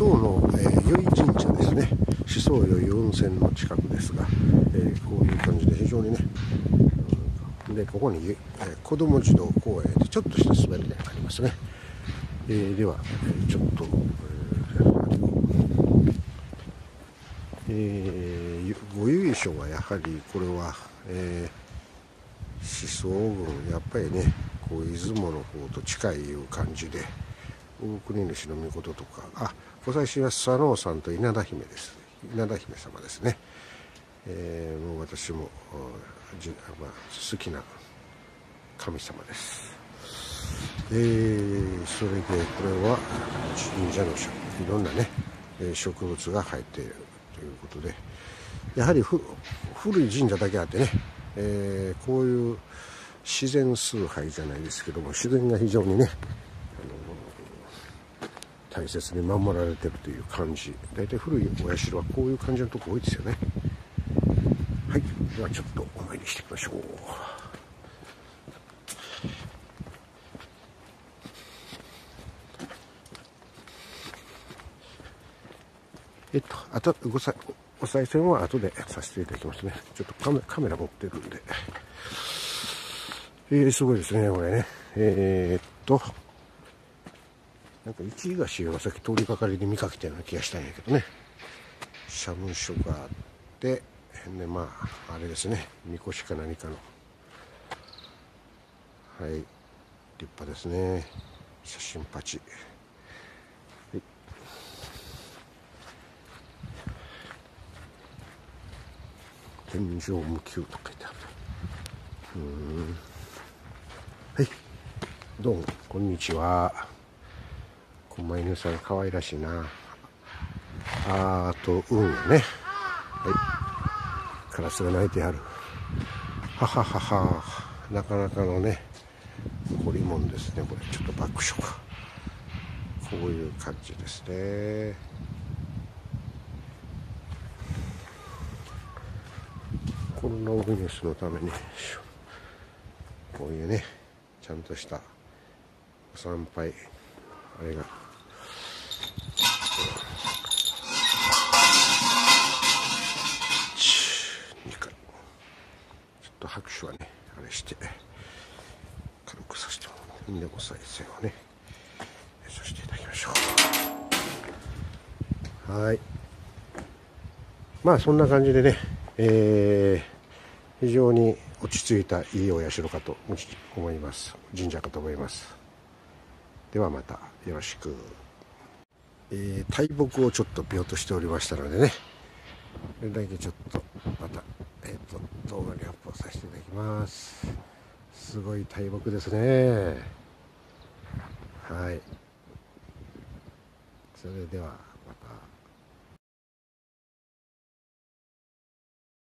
思想の、えー、神社ですね。思想余裕温泉の近くですが、えー、こういう感じで非常にね、うん、でここに、えー、子ども児童公園でちょっとした滑り台がありますね、えー、では、えちょっと、えー、ご由緒はやはりこれは、えー、思想群やっぱりねこう出雲の方と近いいう感じで国主の御事とか。あご祭神は佐野さんと稲田姫です。稲田姫様ですね、えー、もう私もじ、まあ、好きな神様です。えー、それでこれは神社のいろんなね植物が生えているということでやはり古い神社だけあってね、えー、こういう自然崇拝じゃないですけども自然が非常にね、大切に守られてるという感じ大体古いお社はこういう感じのとこ多いですよねはいではちょっとお参りしていきましょうえっと、あとごさお賽銭は後でさせていただきますね。ちょっとカメカメラ持ってるんで。えー、すごいですね、これね。えー、っと、なんか一位が潮ヶ崎通りかかりで見かけたような気がしたんやけどね。社務所があって、で、まあ、あれですね、みこしか何かの。はい、立派ですね。写真パチ。天井無休と書いてあるうんはいどうもこんにちは狛犬さん可愛らしいな。あーと運ね。はい。カラスが鳴いてある。はははは。なかなかのね彫り物ですねこれ。ちょっと爆笑か。こういう感じですね。コロナウイルスのためにこういうねちゃんとした参拝あれがと拍手はねあれして軽くさせてもらってでお賽銭をねさせていただきましょう。はい。まあそんな感じでねえー、非常に落ち着いたいいお社かと思います。神社かと思います。ではまたよろしく、えー、大木をちょっと見落としておりましたのでねこれだけちょっとまた、えっと、と動画にアップをさせていただきます。すごい大木ですね。はい。それではまた。